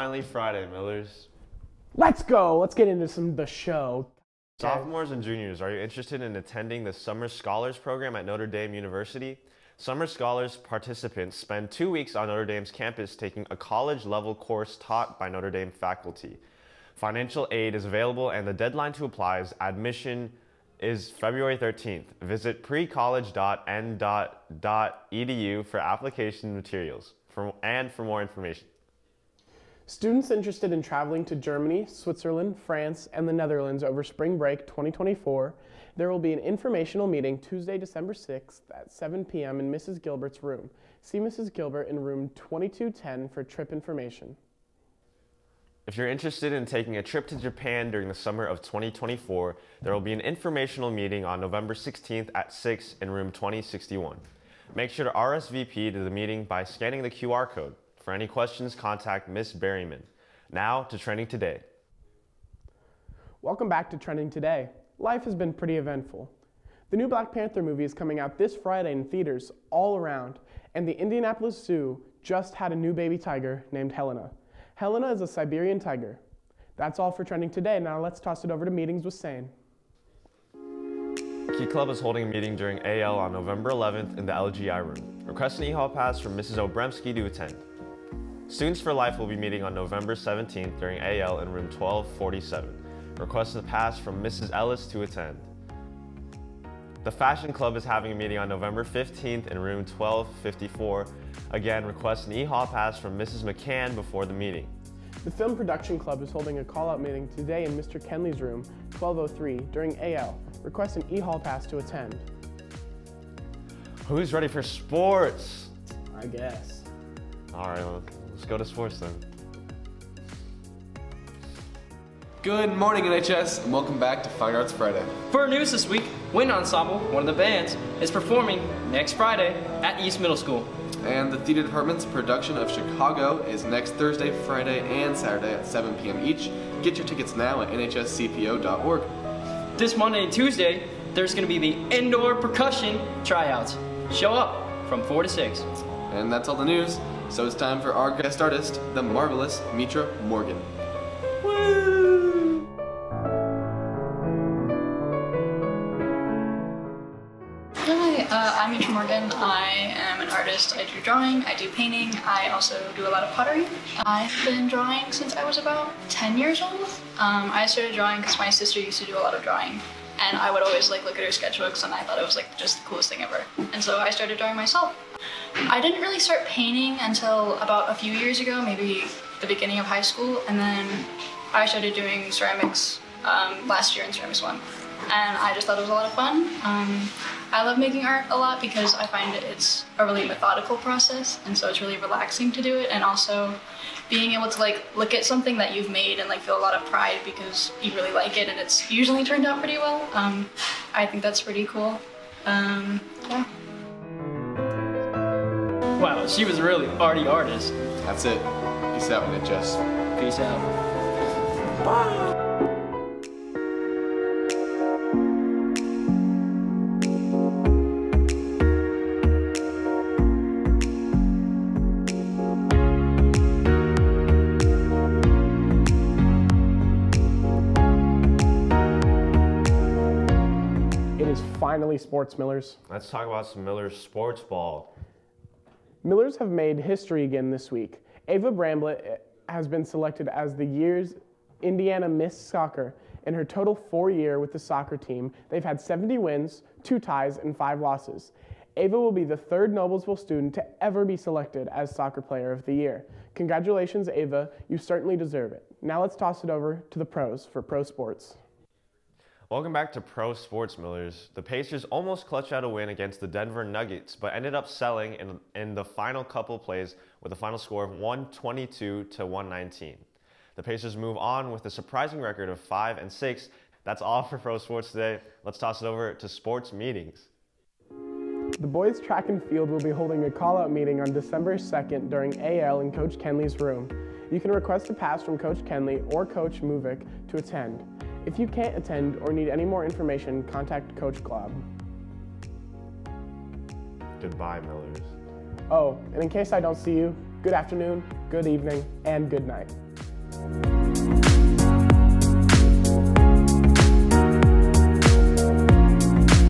Finally Friday, Millers. Let's go. Let's get into some the show. Sophomores and juniors, are you interested in attending the Summer Scholars Program at Notre Dame University? Summer Scholars participants spend two weeks on Notre Dame's campus taking a college level course taught by Notre Dame faculty. Financial aid is available and the deadline to apply is admission is February 13th. Visit precollege.n.edu for application materials for, and for more information. Students interested in traveling to Germany, Switzerland, France, and the Netherlands over spring break 2024, there will be an informational meeting Tuesday, December 6th at 7 p.m. in Mrs. Gilbert's room. See Mrs. Gilbert in room 2210 for trip information. If you're interested in taking a trip to Japan during the summer of 2024, there will be an informational meeting on November 16th at 6 in room 2061. Make sure to RSVP to the meeting by scanning the QR code. For any questions, contact Miss Berryman. Now to Trending Today. Welcome back to Trending Today. Life has been pretty eventful. The new Black Panther movie is coming out this Friday in theaters all around, and the Indianapolis Zoo just had a new baby tiger named Helena. Helena is a Siberian tiger. That's all for Trending Today. Now let's toss it over to Meetings with Sane. Key Club is holding a meeting during AL on November 11th in the LGI room. Request an e-hall pass from Mrs. Obremski to attend. Students for Life will be meeting on November 17th during AL in room 1247. Request a pass from Mrs. Ellis to attend. The Fashion Club is having a meeting on November 15th in room 1254. Again, request an e-hall pass from Mrs. McCann before the meeting. The Film Production Club is holding a call-out meeting today in Mr. Kenley's room, 1203, during AL. Request an e-hall pass to attend. Who's ready for sports? I guess. All right, let's go to sports then. Good morning, NHS, and welcome back to Fine Arts Friday. For our news this week, Wind Ensemble, one of the bands, is performing next Friday at East Middle School. And the theater department's production of Chicago is next Thursday, Friday, and Saturday at 7 p.m. each. Get your tickets now at nhscpo.org. This Monday and Tuesday, there's going to be the indoor percussion tryouts. Show up from 4 to 6. And that's all the news, so it's time for our guest artist, the marvelous Mitra Morgan. Hi, uh, I'm Mitra Morgan. I am an artist. I do drawing, I do painting, I also do a lot of pottery. I've been drawing since I was about 10 years old. Um, I started drawing because my sister used to do a lot of drawing. And I would always like look at her sketchbooks and I thought it was like just the coolest thing ever. And so I started drawing myself. I didn't really start painting until about a few years ago, maybe the beginning of high school. And then I started doing ceramics um, last year in Ceramics 1 and I just thought it was a lot of fun. Um, I love making art a lot because I find it's a really methodical process, and so it's really relaxing to do it, and also being able to like look at something that you've made and like feel a lot of pride because you really like it, and it's usually turned out pretty well. Um, I think that's pretty cool. Um, yeah. Wow, she was a really arty artist. That's it. Peace out, NHS. Peace out. It finally Sports Millers. Let's talk about some Miller's sports ball. Millers have made history again this week. Ava Bramblett eh, has been selected as the year's Indiana Miss Soccer. In her total four year with the soccer team, they've had 70 wins, two ties, and five losses. Ava will be the third Noblesville student to ever be selected as Soccer Player of the Year. Congratulations, Ava. You certainly deserve it. Now let's toss it over to the pros for pro sports. Welcome back to Pro Sports Millers. The Pacers almost clutched out a win against the Denver Nuggets, but ended up selling in, in the final couple plays with a final score of 122 to 119. The Pacers move on with a surprising record of 5 and 6. That's all for Pro Sports today. Let's toss it over to sports meetings. The boys track and field will be holding a call-out meeting on December 2nd during AL in Coach Kenley's room. You can request a pass from Coach Kenley or Coach Muvik to attend. If you can't attend or need any more information, contact Coach Glob. Goodbye, Millers. Oh, and in case I don't see you, Good afternoon, good evening, and good night.